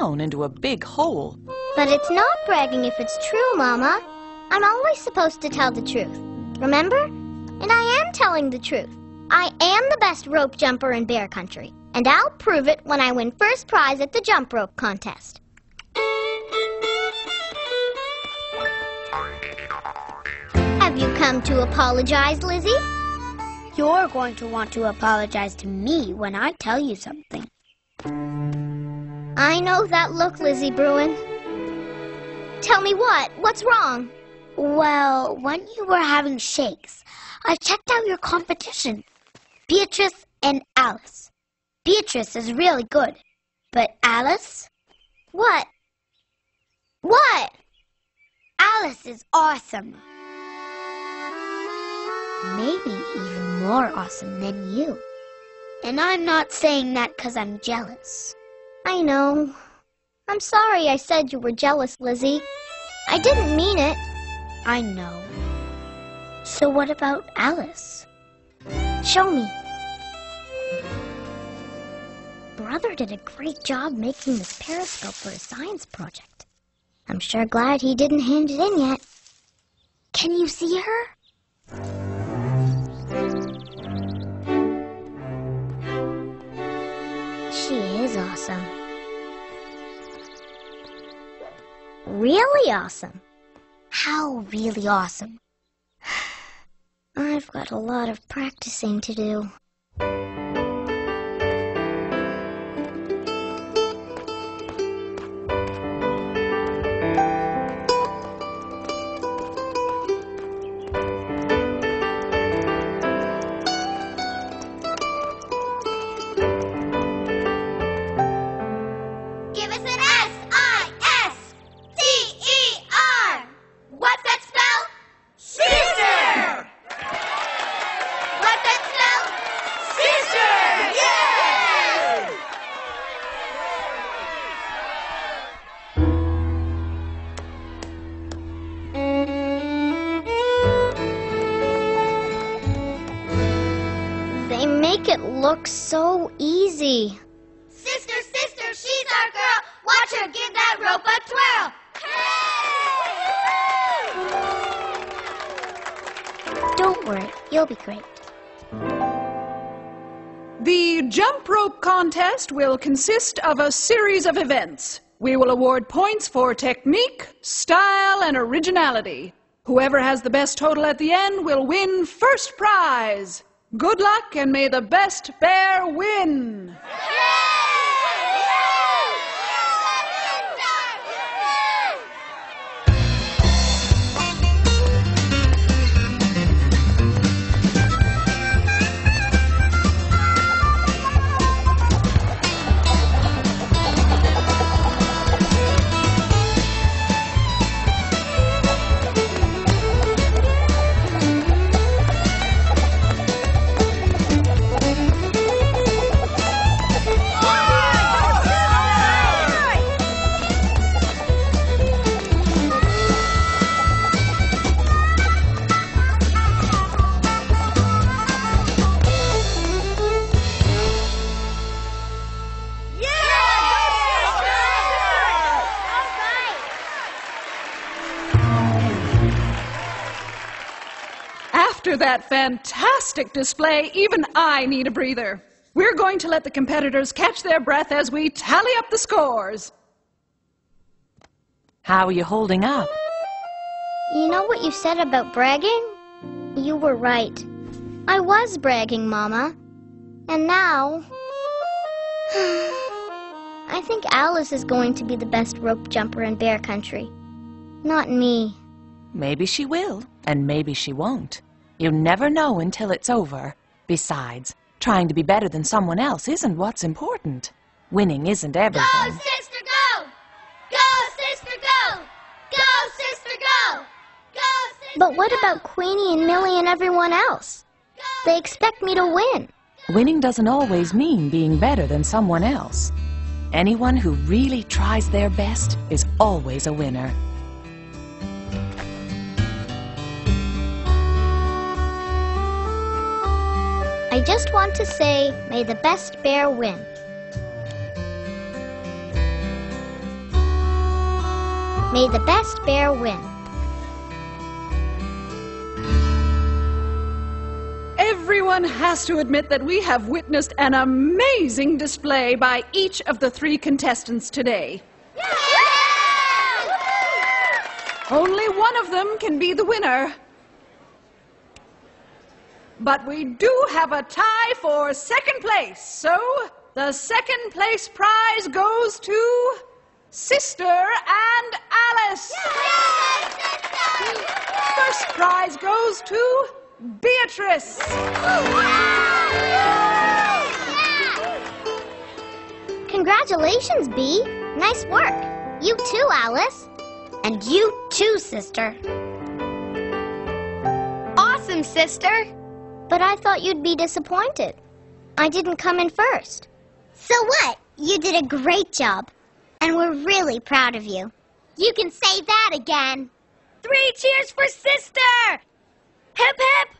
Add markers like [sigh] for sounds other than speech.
down into a big hole. But it's not bragging if it's true, Mama. I'm always supposed to tell the truth. Remember? And I am telling the truth. I am the best rope jumper in Bear Country. And I'll prove it when I win first prize at the jump rope contest. Have you come to apologize, Lizzy? You're going to want to apologize to me when I tell you something. I know that look, Lizzy Bruin. Tell me what? What's wrong? Well, when you were having shakes, I checked out your competition. Beatrice and Alice. Beatrice is really good, but Alice? What? What? Alice is awesome. Maybe even more awesome than you. And I'm not saying that because I'm jealous. I know. I'm sorry I said you were jealous, Lizzy. I didn't mean it. I know. So what about Alice? Show me. Brother did a great job making this periscope for his science project. I'm sure glad he didn't hand it in yet. Can you see her? Awesome. Really awesome. How really awesome? [sighs] I've got a lot of practicing to do. They make it look so easy. Sister, sister, she's our girl. Watch her give that rope a twirl. Hooray! Don't worry, you'll be great. The jump rope contest will consist of a series of events. We will award points for technique, style, and originality. Whoever has the best total at the end will win first prize. Good luck and may the best bear win. After that fantastic display, even I need a breather. We're going to let the competitors catch their breath as we tally up the scores. How are you holding up? You know what you said about bragging? You were right. I was bragging, Mama. And now. [sighs] I think Alice is going to be the best rope jumper in Bear Country. Not me. Maybe she will, and maybe she won't. You never know until it's over. Besides, trying to be better than someone else isn't what's important. Winning isn't everything. Go, sister, go! Go, sister, go! Go, sister, go! Go, sister, go! But what go! about Queenie and Millie and everyone else? They expect me to win. Winning doesn't always mean being better than someone else. Anyone who really tries their best is always a winner. I just want to say, may the best bear win. May the best bear win. Everyone has to admit that we have witnessed an amazing display by each of the three contestants today. Only one of them can be the winner. But we do have a tie for second place, so the second place prize goes to Sister and Alice. First prize goes to Beatrice. Congratulations, Bee. Nice work. You too, Alice. And you too, sister. Awesome, sister. But I thought you'd be disappointed. I didn't come in first. So what? You did a great job. And we're really proud of you. You can say that again. Three cheers for sister! Hip hip